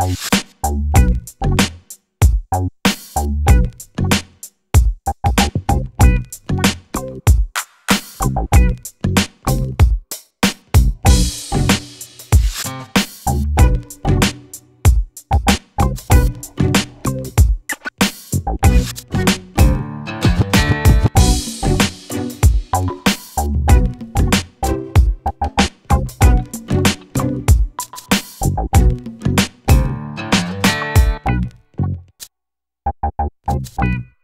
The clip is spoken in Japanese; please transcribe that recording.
Thank you. you